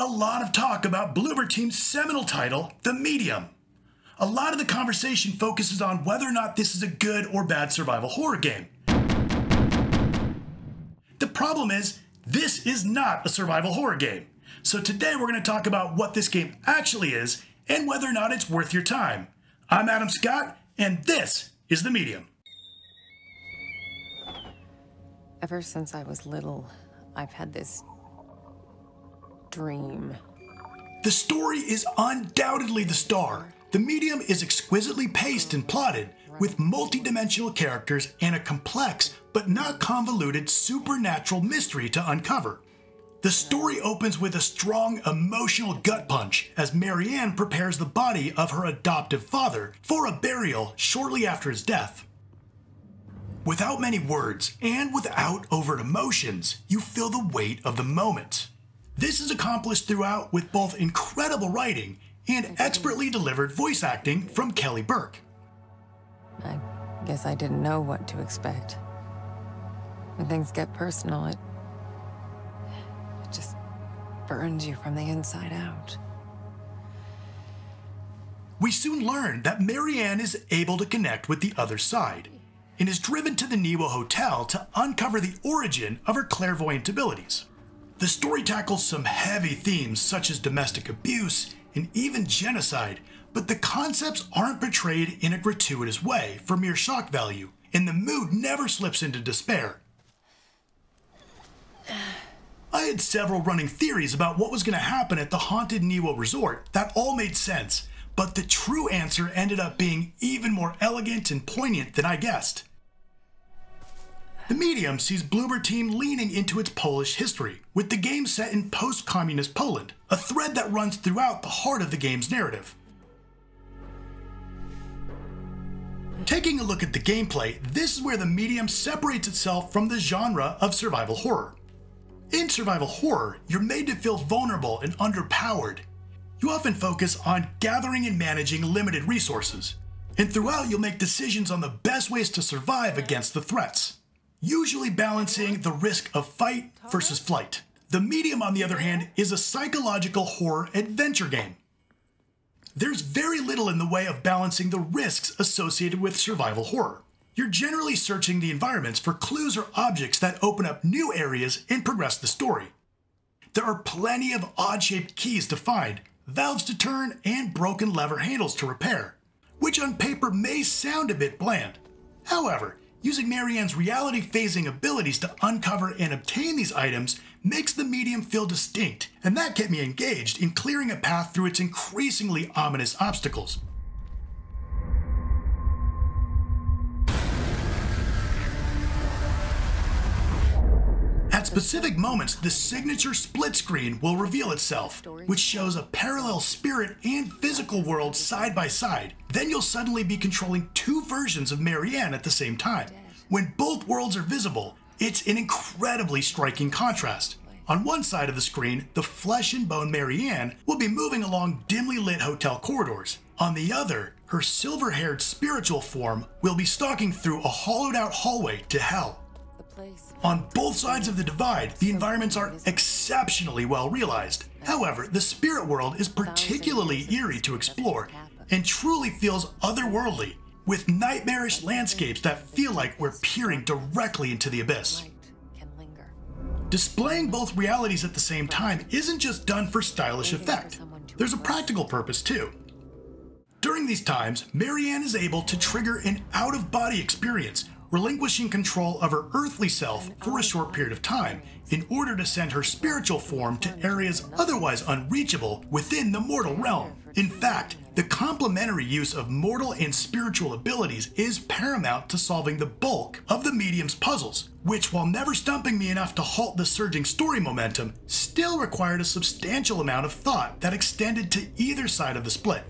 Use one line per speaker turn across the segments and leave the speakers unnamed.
a lot of talk about Bloober Team's seminal title, The Medium. A lot of the conversation focuses on whether or not this is a good or bad survival horror game. The problem is, this is not a survival horror game. So today we're going to talk about what this game actually is and whether or not it's worth your time. I'm Adam Scott, and this is The Medium.
Ever since I was little, I've had this dream.
The story is undoubtedly the star. The medium is exquisitely paced and plotted, with multi-dimensional characters and a complex but not convoluted supernatural mystery to uncover. The story opens with a strong emotional gut punch as Marianne prepares the body of her adoptive father for a burial shortly after his death. Without many words and without overt emotions, you feel the weight of the moment. This is accomplished throughout with both incredible writing and expertly delivered voice acting from Kelly Burke.
I guess I didn't know what to expect. When things get personal, it, it just burns you from the inside out.
We soon learn that Marianne is able to connect with the other side and is driven to the Niwa Hotel to uncover the origin of her clairvoyant abilities. The story tackles some heavy themes such as domestic abuse and even genocide, but the concepts aren't portrayed in a gratuitous way for mere shock value, and the mood never slips into despair. I had several running theories about what was going to happen at the haunted Niwa resort that all made sense, but the true answer ended up being even more elegant and poignant than I guessed. The medium sees Bloober Team leaning into its Polish history, with the game set in post communist Poland, a thread that runs throughout the heart of the game's narrative. Taking a look at the gameplay, this is where the medium separates itself from the genre of survival horror. In survival horror, you're made to feel vulnerable and underpowered. You often focus on gathering and managing limited resources, and throughout you'll make decisions on the best ways to survive against the threats, usually balancing the risk of fight versus flight. The medium, on the other hand, is a psychological horror adventure game. There's very little in the way of balancing the risks associated with survival horror. You're generally searching the environments for clues or objects that open up new areas and progress the story. There are plenty of odd shaped keys to find, valves to turn, and broken lever handles to repair, which on paper may sound a bit bland. However, using Marianne's reality phasing abilities to uncover and obtain these items makes the medium feel distinct, and that kept me engaged in clearing a path through its increasingly ominous obstacles. Specific moments, the signature split screen will reveal itself, which shows a parallel spirit and physical world side by side. Then you'll suddenly be controlling two versions of Marianne at the same time. When both worlds are visible, it's an incredibly striking contrast. On one side of the screen, the flesh and bone Marianne will be moving along dimly lit hotel corridors. On the other, her silver haired spiritual form will be stalking through a hollowed out hallway to hell. On both sides of the divide, the environments are exceptionally well realized. However, the spirit world is particularly eerie to explore and truly feels otherworldly, with nightmarish landscapes that feel like we're peering directly into the abyss. Displaying both realities at the same time isn't just done for stylish effect, there's a practical purpose too. During these times, Marianne is able to trigger an out of body experience, relinquishing control of her earthly self for a short period of time in order to send her spiritual form to areas otherwise unreachable within the mortal realm. In fact, the complementary use of mortal and spiritual abilities is paramount to solving the bulk of the medium's puzzles, which, while never stumping me enough to halt the surging story momentum, still required a substantial amount of thought that extended to either side of the split.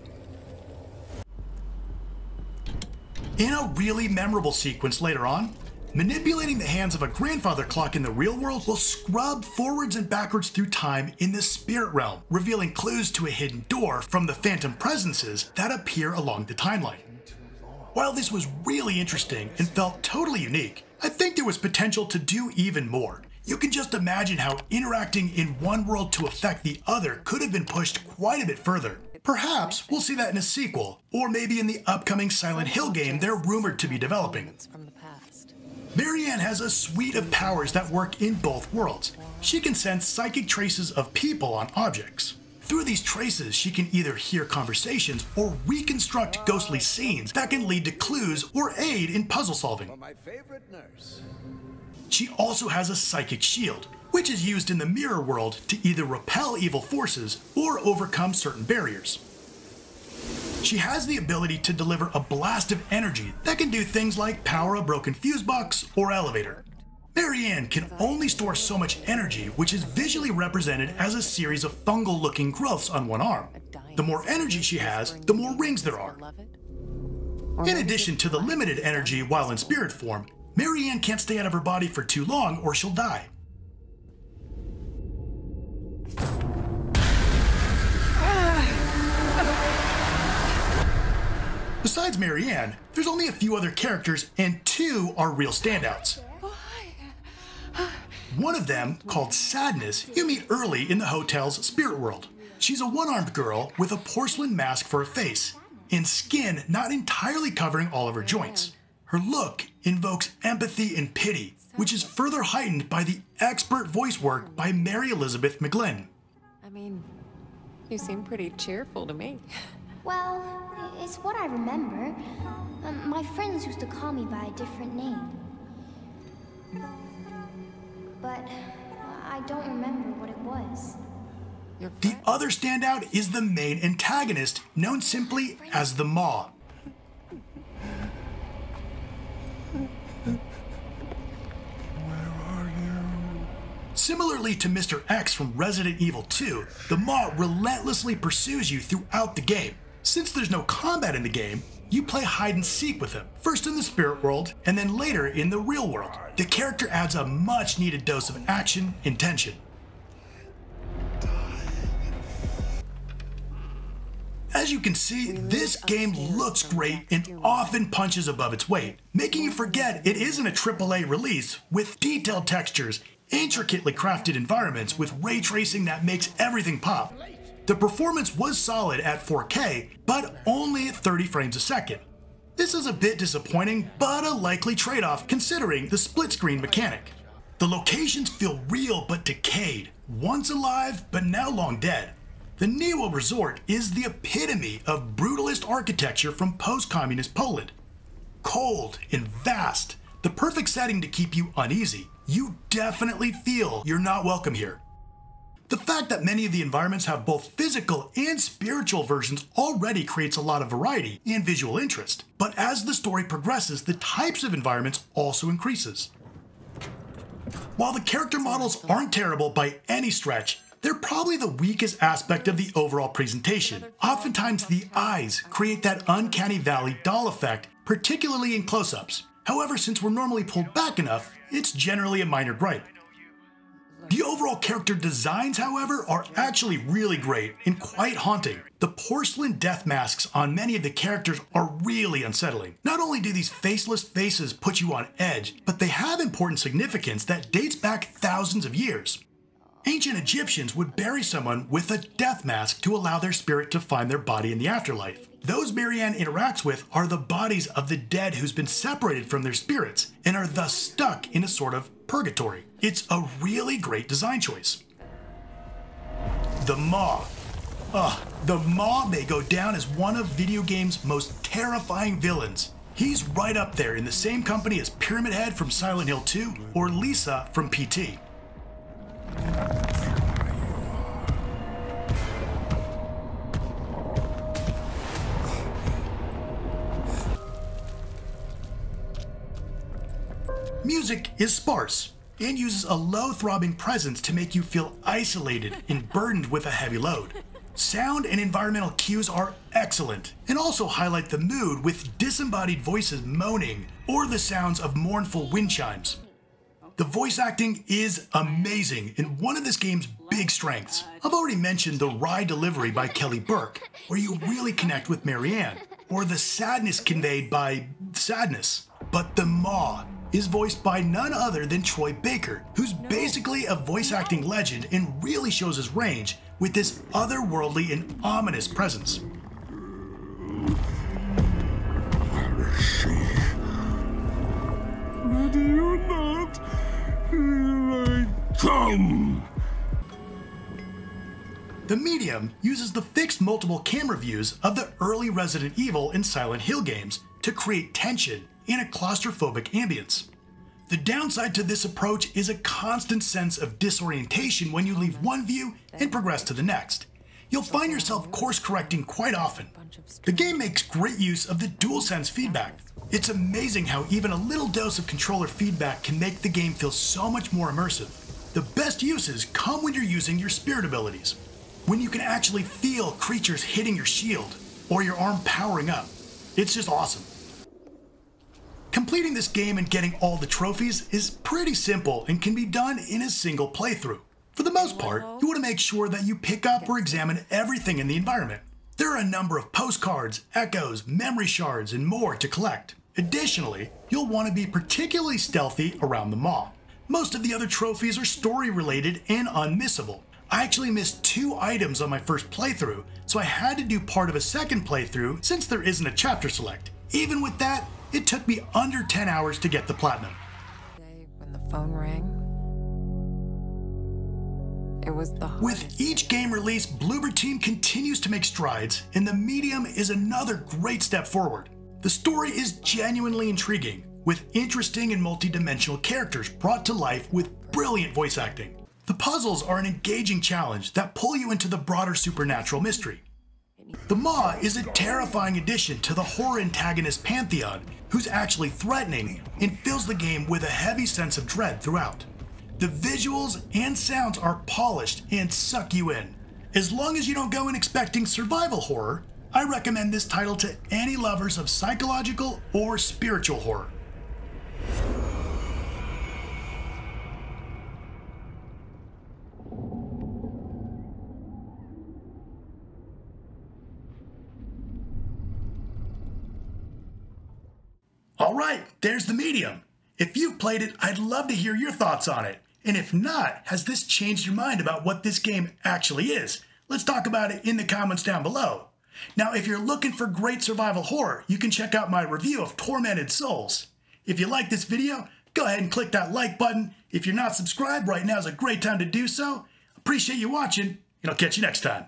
In a really memorable sequence later on, manipulating the hands of a grandfather clock in the real world will scrub forwards and backwards through time in the spirit realm, revealing clues to a hidden door from the phantom presences that appear along the timeline. While this was really interesting and felt totally unique, I think there was potential to do even more. You can just imagine how interacting in one world to affect the other could have been pushed quite a bit further. Perhaps we'll see that in a sequel, or maybe in the upcoming Silent Hill game they're rumored to be developing.
From the past.
Marianne has a suite of powers that work in both worlds. She can sense psychic traces of people on objects. Through these traces, she can either hear conversations or reconstruct ghostly scenes that can lead to clues or aid in puzzle solving. She also has a psychic shield, which is used in the mirror world to either repel evil forces or overcome certain barriers. She has the ability to deliver a blast of energy that can do things like power a broken fuse box or elevator. Marianne can only store so much energy, which is visually represented as a series of fungal looking growths on one arm. The more energy she has, the more rings there are. In addition to the limited energy while in spirit form, Marianne can't stay out of her body for too long or she'll die. Besides Marianne, there's only a few other characters, and two are real standouts. One of them, called Sadness, you meet early in the hotel's spirit world. She's a one armed girl with a porcelain mask for a face, and skin not entirely covering all of her joints. Her look invokes empathy and pity, which is further heightened by the expert voice work by Mary Elizabeth McGlynn.
I mean, you seem pretty cheerful to me.
Well, it's what I remember. Um, my friends used to call me by a different name. But I don't remember what it was.
The other standout is the main antagonist, known simply as the Maw. Similarly to Mr. X from Resident Evil 2, the Maw relentlessly pursues you throughout the game. Since there's no combat in the game, you play hide and seek with him, first in the spirit world and then later in the real world. The character adds a much needed dose of action and tension. As you can see, this game looks great and often punches above its weight, making you forget it isn't a AAA release with detailed textures, intricately crafted environments with ray tracing that makes everything pop. The performance was solid at 4K, but only at 30 frames a second. This is a bit disappointing, but a likely trade off considering the split screen mechanic. The locations feel real but decayed, once alive but now long dead. The Niwa Resort is the epitome of brutalist architecture from post communist Poland. Cold and vast, the perfect setting to keep you uneasy. You definitely feel you're not welcome here. The fact that many of the environments have both physical and spiritual versions already creates a lot of variety and visual interest. But as the story progresses, the types of environments also increases. While the character models aren't terrible by any stretch, they're probably the weakest aspect of the overall presentation. Oftentimes, the eyes create that uncanny valley doll effect, particularly in close ups. However, since we're normally pulled back enough, it's generally a minor gripe. The overall character designs, however, are actually really great and quite haunting. The porcelain death masks on many of the characters are really unsettling. Not only do these faceless faces put you on edge, but they have important significance that dates back thousands of years. Ancient Egyptians would bury someone with a death mask to allow their spirit to find their body in the afterlife. Those Marianne interacts with are the bodies of the dead who's been separated from their spirits and are thus stuck in a sort of purgatory. It's a really great design choice. The Maw. Ugh, the Maw may go down as one of video games' most terrifying villains. He's right up there in the same company as Pyramid Head from Silent Hill 2 or Lisa from PT. Music is sparse and uses a low throbbing presence to make you feel isolated and burdened with a heavy load. Sound and environmental cues are excellent and also highlight the mood with disembodied voices moaning or the sounds of mournful wind chimes. The voice acting is amazing and one of this game's big strengths. I've already mentioned the wry delivery by Kelly Burke, where you really connect with Marianne, or the sadness conveyed by sadness. But the Maw, is voiced by none other than Troy Baker, who's basically a voice acting legend and really shows his range with this otherworldly and ominous presence.
Where is she? Ready or not, here I come!
The Medium uses the fixed multiple camera views of the early Resident Evil and Silent Hill games to create tension in a claustrophobic ambience. The downside to this approach is a constant sense of disorientation when you leave one view and progress to the next. You'll find yourself course correcting quite often. The game makes great use of the DualSense feedback. It's amazing how even a little dose of controller feedback can make the game feel so much more immersive. The best uses come when you're using your spirit abilities, when you can actually feel creatures hitting your shield or your arm powering up. It's just awesome. Completing this game and getting all the trophies is pretty simple and can be done in a single playthrough. For the most part, you want to make sure that you pick up or examine everything in the environment. There are a number of postcards, echoes, memory shards, and more to collect. Additionally, you'll want to be particularly stealthy around the maw. Most of the other trophies are story related and unmissable. I actually missed two items on my first playthrough, so I had to do part of a second playthrough since there isn't a chapter select. Even with that, it took me under 10 hours to get the platinum.
When the phone rang, it was the
With each game release, Bloober Team continues to make strides, and the medium is another great step forward. The story is genuinely intriguing, with interesting and multi-dimensional characters brought to life with brilliant voice acting. The puzzles are an engaging challenge that pull you into the broader supernatural mystery. The Maw is a terrifying addition to the horror antagonist pantheon, who's actually threatening and fills the game with a heavy sense of dread throughout. The visuals and sounds are polished and suck you in. As long as you don't go in expecting survival horror, I recommend this title to any lovers of psychological or spiritual horror. All right, there's the medium. If you've played it, I'd love to hear your thoughts on it. And if not, has this changed your mind about what this game actually is? Let's talk about it in the comments down below. Now, if you're looking for great survival horror, you can check out my review of Tormented Souls. If you like this video, go ahead and click that like button. If you're not subscribed, right now is a great time to do so. Appreciate you watching, and I'll catch you next time.